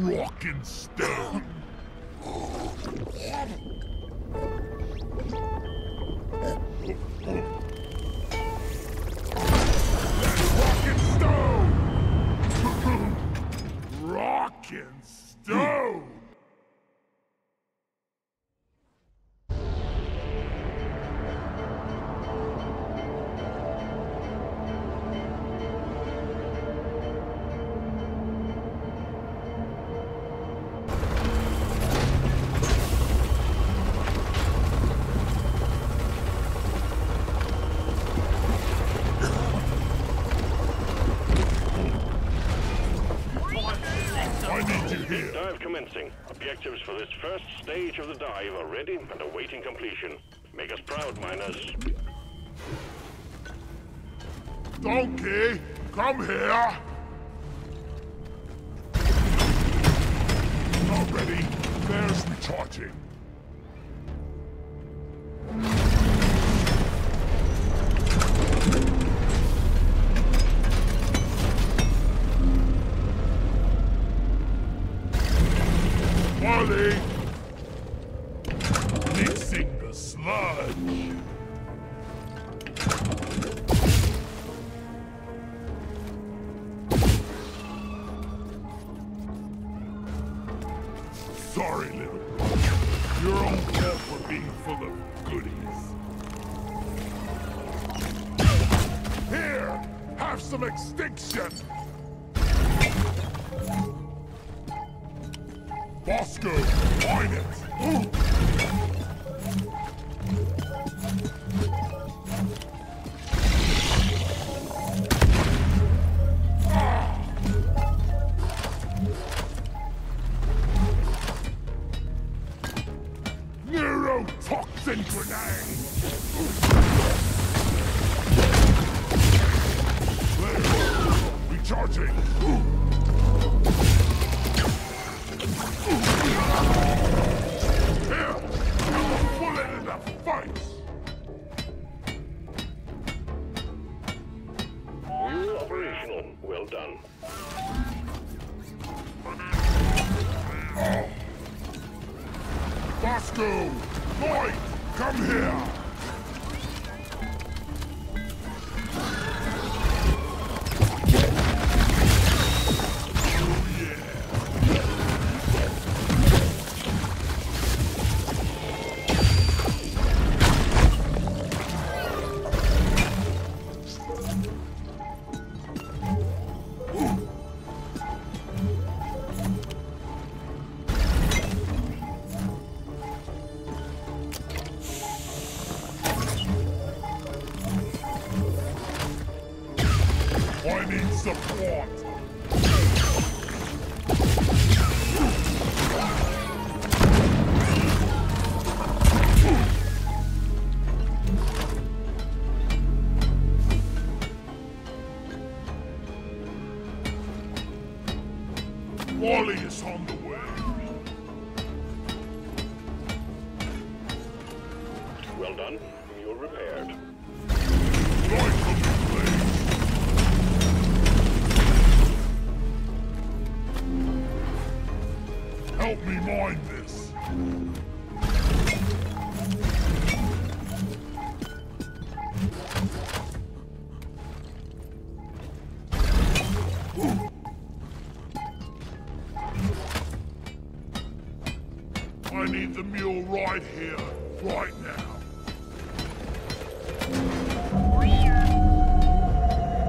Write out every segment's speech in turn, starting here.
rockin' stone. Commencing. Objectives for this first stage of the dive are ready and awaiting completion. Make us proud, miners. Donkey, come here! Not ready. There's recharging. Sorry, little brother. Your own fault for being full of goodies. Here! Have some extinction! Bosco, find it! Ooh. Support! I need the mule right here, right now.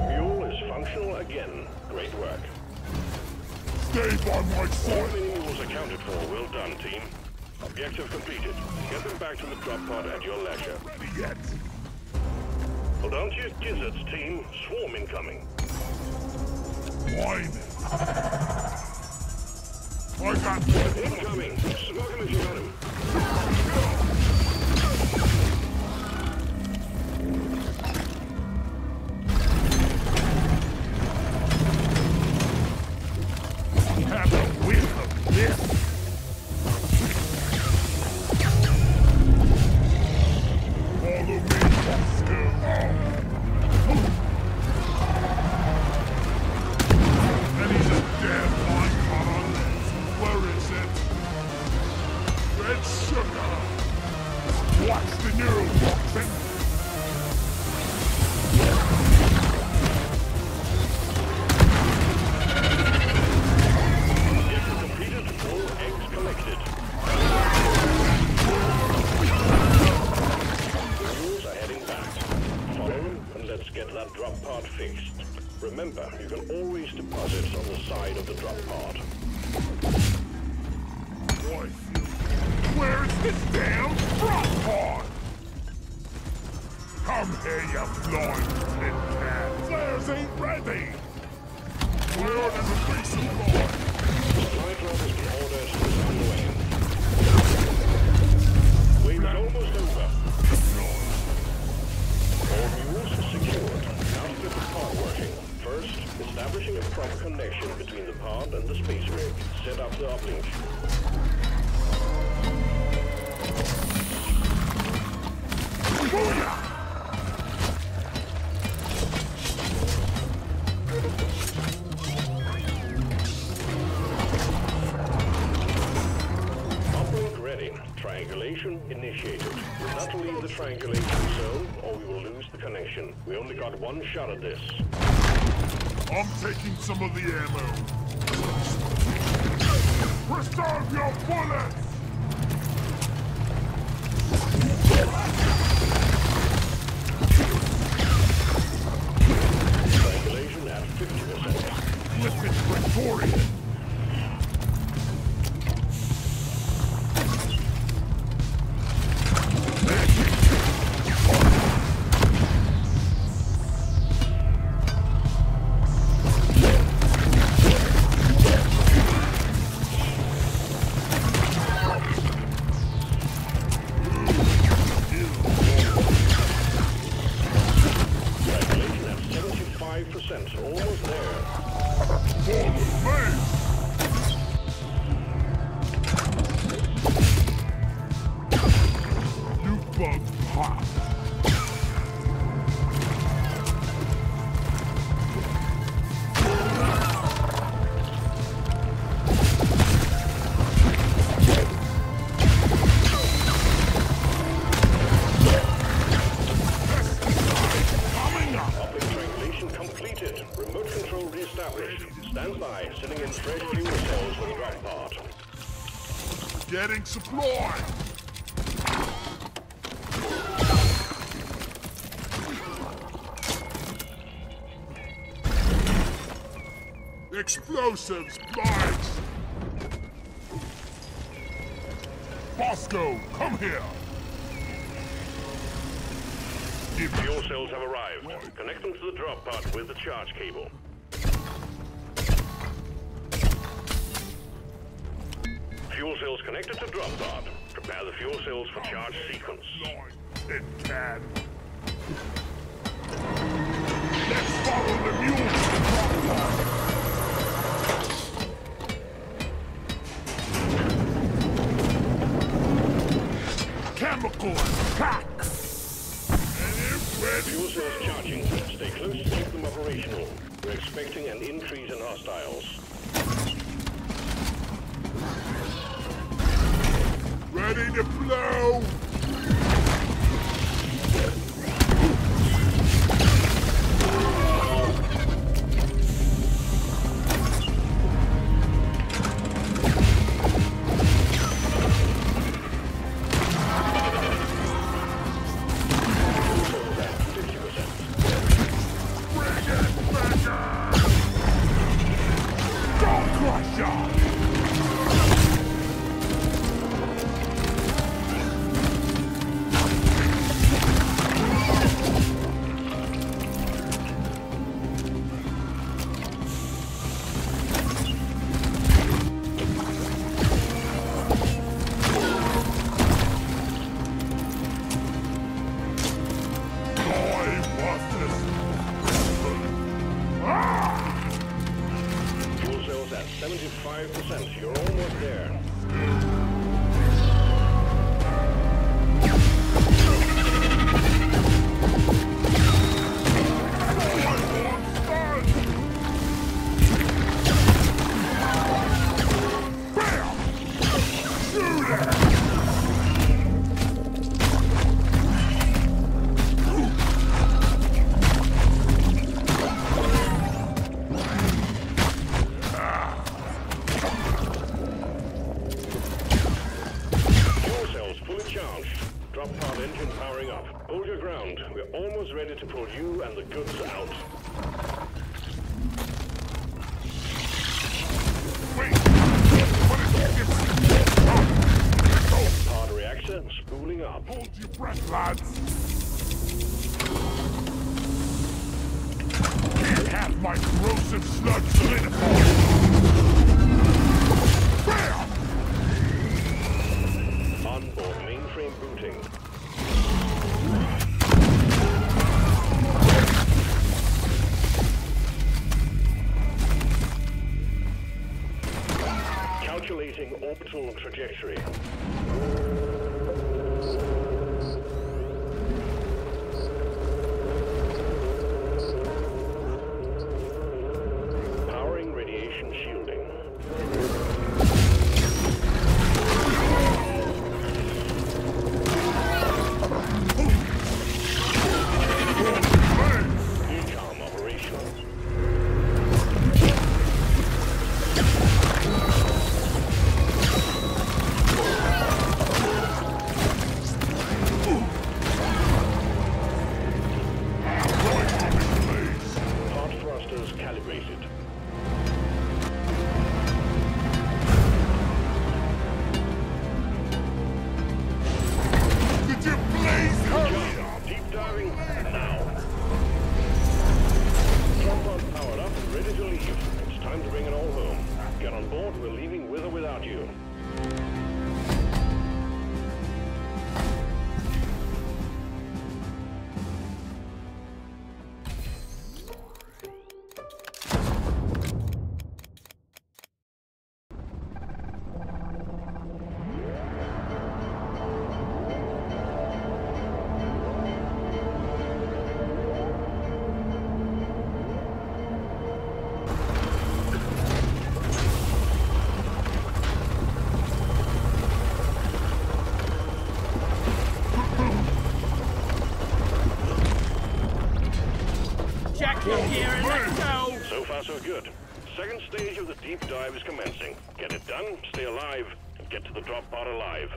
Mule is functional again. Great work. Stay by my All side. remaining mules accounted for. Well done, team. Objective completed. Get them back to the drop pod at your leisure. Ready yet? Hold on to your gizzards, team. Swarm incoming. Mine. I got one. Incoming. Smoke him if you got him. Where triangulation zone or we will lose the connection. We only got one shot at this. I'm taking some of the ammo. Preserve your bullets! Supply! Explosives, mines! Bosco, come here! Fuel cells have arrived. Connect them to the drop pod with the charge cable. Fuel cells for charge sequence. and can. Let's follow the mule to. Chemical attack! And if ready, Fuel cells charging. Stay close to keep them operational. We're expecting an increase in hostiles. Ready to blow! Fuel cells at 50%. Bring it! Orbital trajectory. You. Good. Second stage of the deep dive is commencing. Get it done, stay alive, and get to the drop pod alive.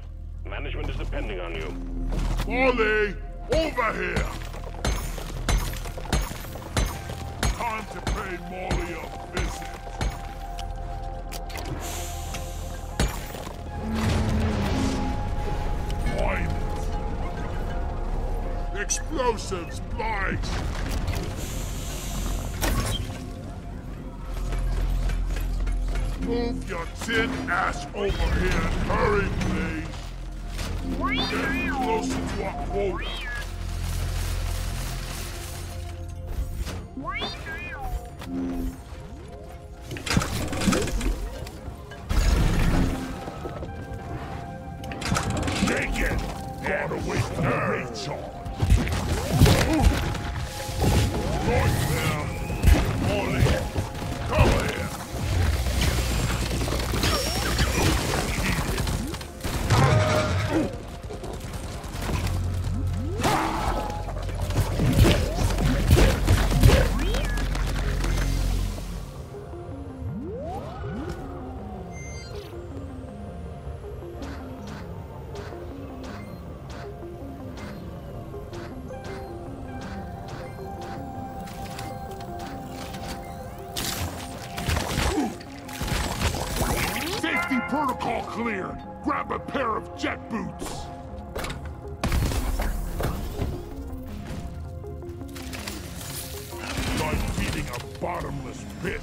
Management is depending on you. Ollie, over here! Time to pay Molly a visit. It. Explosives, blinds! Move your tin ass over here hurry, please. Get closer to our quota. Shake it! Gotta wait for the recharge. Right there. Pit.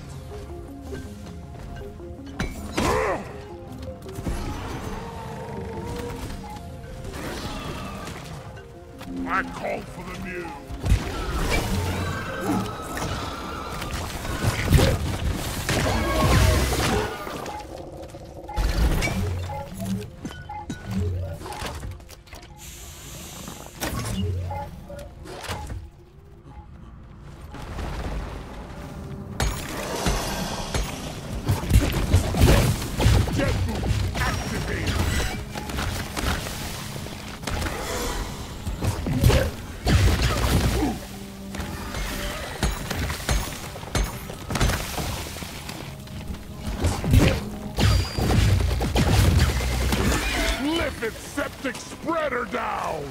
I called for Spreader down.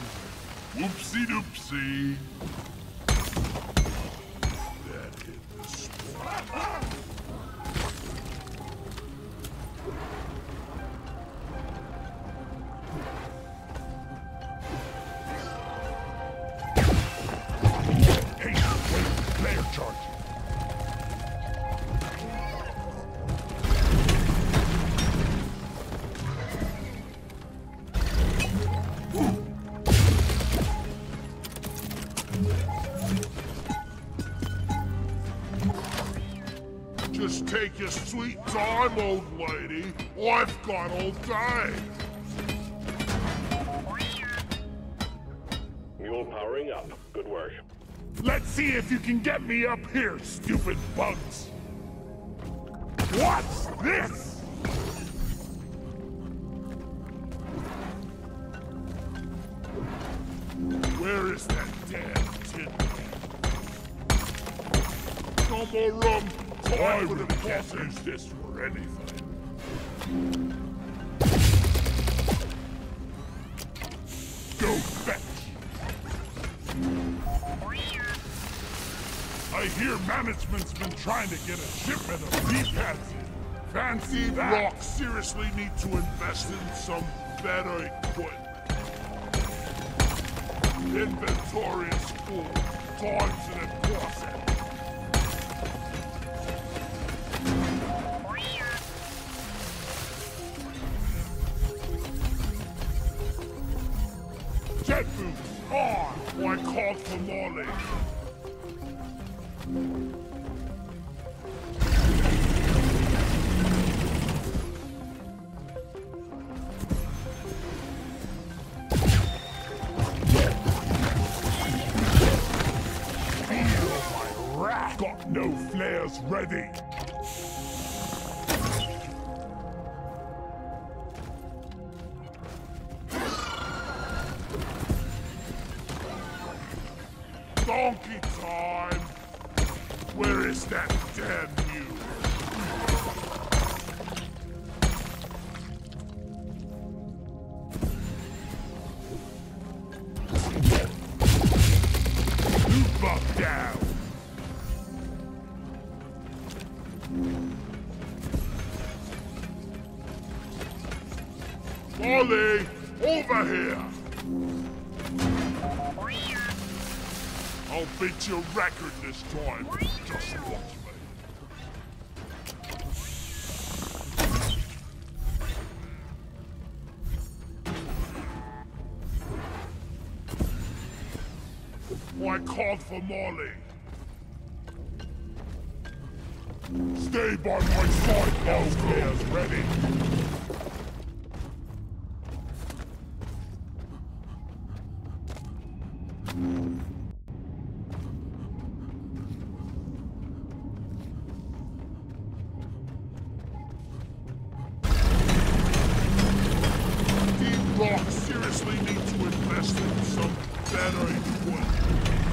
Whoopsie doopsie. Time, old lady. I've got all day. Mule powering up. Good work. Let's see if you can get me up here, stupid bugs. What's this? Where is that damn tin? No more room. I would have can't this for anything. Go fetch. I hear management's been trying to get a shipment of D-pads in. Fancy that? Rock seriously need to invest in some better equipment. Inventory is full. Time's Boots on! Why call for Molly? Molly, over here! I'll beat your record this time. Just watch me. I called for Molly. Stay by my side, Hellslayers ready. Seriously need to invest in some better equipment.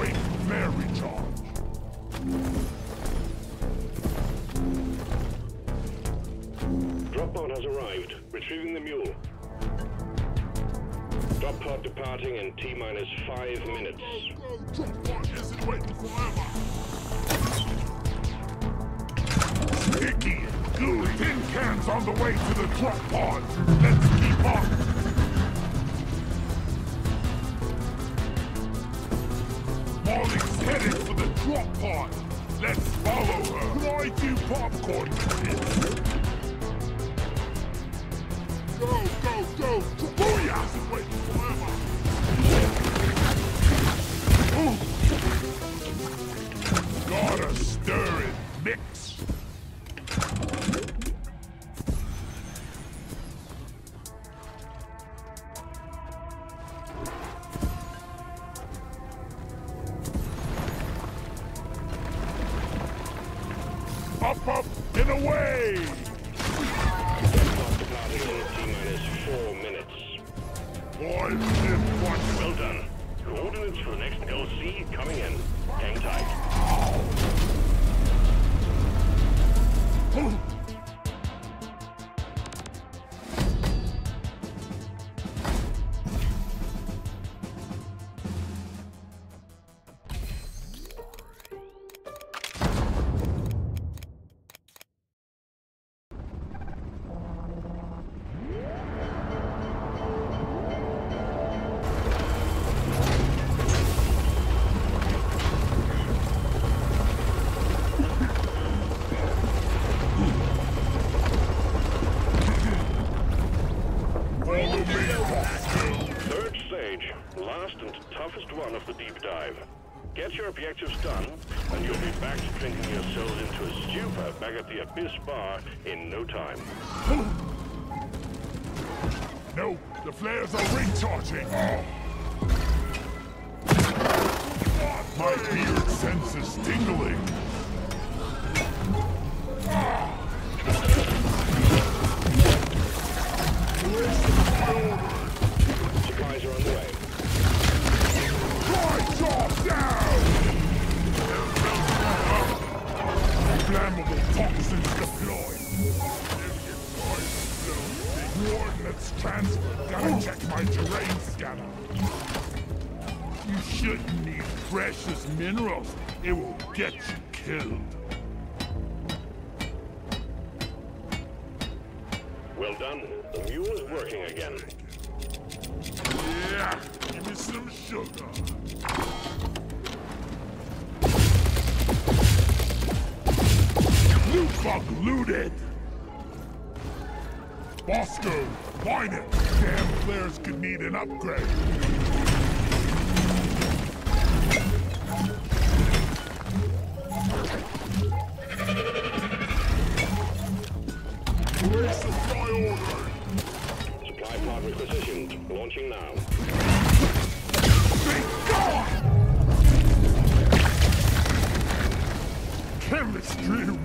wait flare recharge. Drop pod has arrived. Retrieving the mule. Drop pod departing in T minus five minutes. Go, drop pod isn't waiting forever. And gooey. Tin cans on the way to the drop pod. Let's keep up. Headed for the drop pod. Let's follow her. Why do popcorn? Go, go, go! Booyah! Isn't waiting forever. Ooh. Gotta stir it, Up, up, and away! Drop pod departing in T minus four minutes. Boy, live once. Well done. Coordinates for the next LZ coming in. Hang tight. Objectives done, and you'll be back to drinking yourselves into a stupor back at the Abyss Bar in no time. No, the flares are recharging. My beard senses tingling. Deployed. Coordinates transferred. Gotta check my terrain scanner. You shouldn't need precious minerals. It will get you killed. Loot bug looted! Bosco, mine it! Damn flares could need an upgrade. Order! Supply requisitioned. Launching now. Chemistry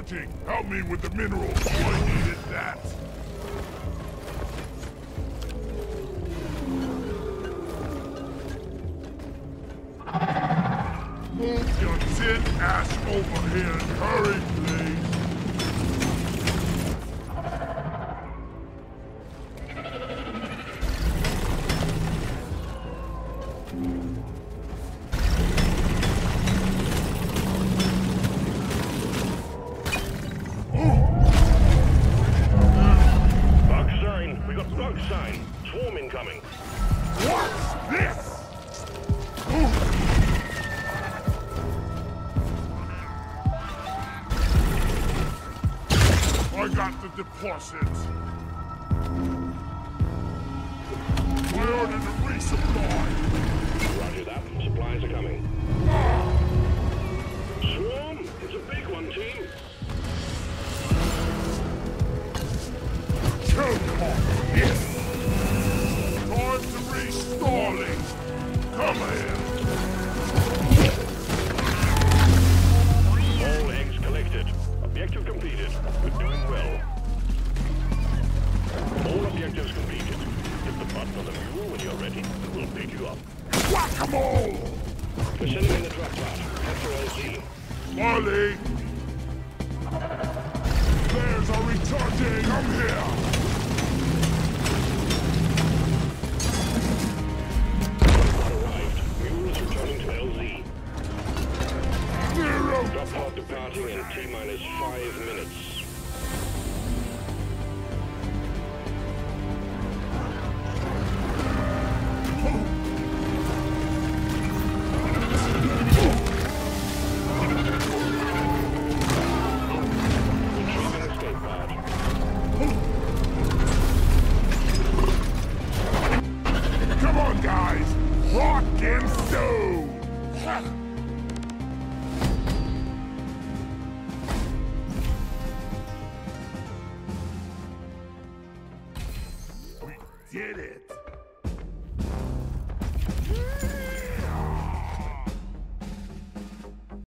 charging. Help me with the minerals. I needed that. Hmm. Move your tin ass over here and hurry, I got the deposit. I ordered a resupply. Roger that. Supplies are coming. Swarm! It's a big one, team. Choke on this. Time to restalling. Come here. Objective completed. We're doing well. All objectives completed. Hit the button on the mule when you're ready, and we'll pick you up. Whack-a-mole! We're sending in the drop pod. Head LZ. Molly! There's our retarding! Come here!